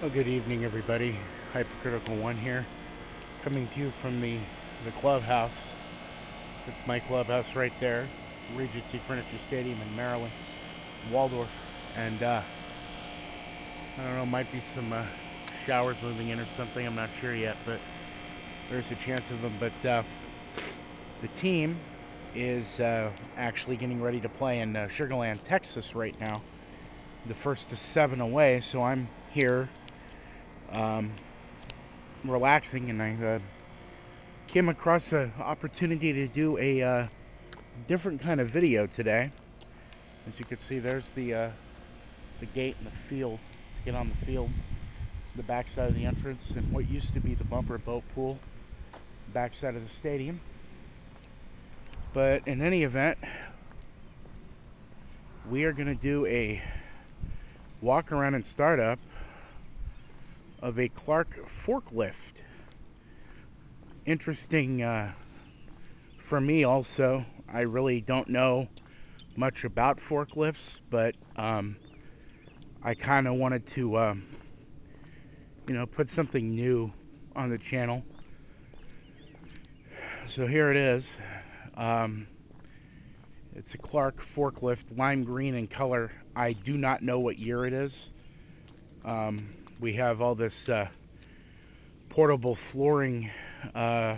Well, good evening, everybody. Hypercritical One here, coming to you from the the clubhouse. It's my clubhouse right there, Regency Furniture Stadium in Maryland, Waldorf, and uh, I don't know, might be some uh, showers moving in or something. I'm not sure yet, but there's a chance of them. But uh, the team is uh, actually getting ready to play in uh, Sugarland, Texas, right now. The first to seven away, so I'm here um, relaxing, and I uh, came across an opportunity to do a uh, different kind of video today. As you can see, there's the uh, the gate and the field to get on the field, the backside of the entrance, and what used to be the bumper boat pool, backside of the stadium. But in any event, we are going to do a walk around and startup of a Clark forklift. Interesting uh, for me also. I really don't know much about forklifts, but um, I kind of wanted to, um, you know, put something new on the channel. So here it is. Um, it's a Clark forklift, lime green in color. I do not know what year it is. Um, we have all this uh, portable flooring uh,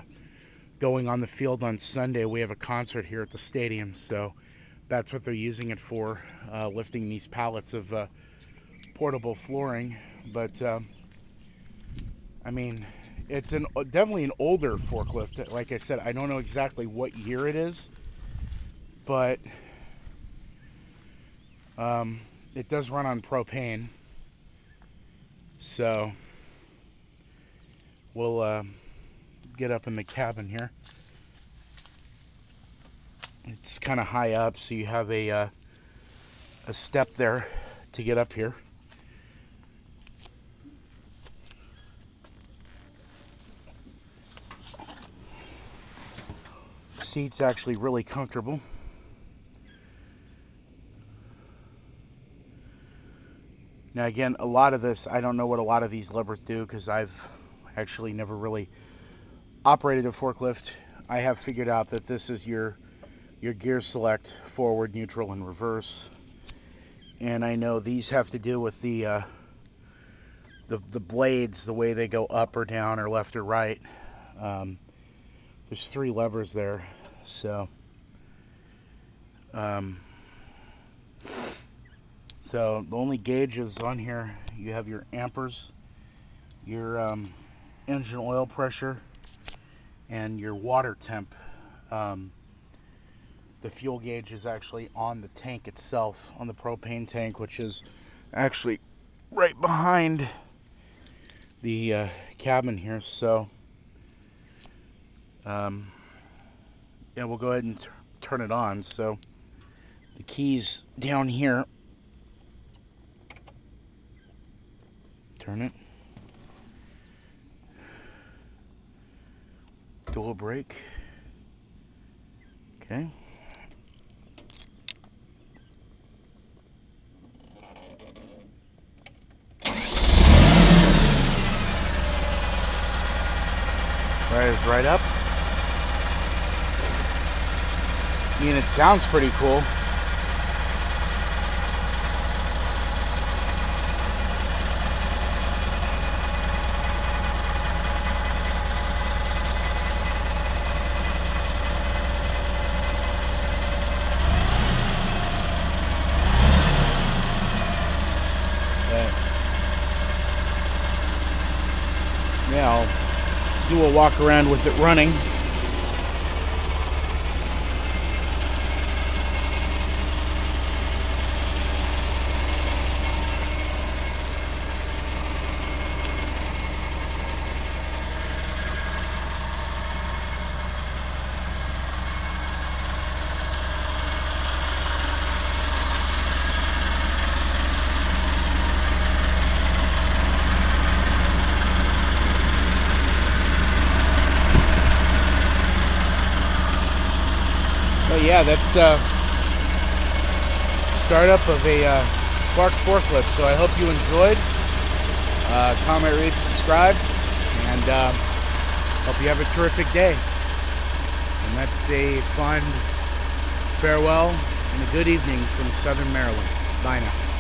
going on the field on Sunday. We have a concert here at the stadium, so that's what they're using it for, uh, lifting these pallets of uh, portable flooring. But um, I mean, it's an definitely an older forklift. Like I said, I don't know exactly what year it is, but um, it does run on propane. So we'll uh, get up in the cabin here. It's kind of high up, so you have a uh, a step there to get up here. Seat's actually really comfortable. Now again, a lot of this, I don't know what a lot of these levers do because I've actually never really operated a forklift. I have figured out that this is your your gear select, forward, neutral, and reverse. And I know these have to do with the uh, the, the blades, the way they go up or down or left or right. Um, there's three levers there, so um, so the only gauges on here, you have your amperes, your um, engine oil pressure, and your water temp. Um, the fuel gauge is actually on the tank itself, on the propane tank, which is actually right behind the uh, cabin here. So, um, yeah, we'll go ahead and turn it on. So, the keys down here Turn it. Dual brake. Okay. Right, right up. I mean, it sounds pretty cool. I'll do a walk around with it running. Yeah, that's uh, startup of a uh, Clark forklift. So I hope you enjoyed. Uh, comment, rate, subscribe, and uh, hope you have a terrific day. And that's a fond farewell and a good evening from Southern Maryland. Bye now.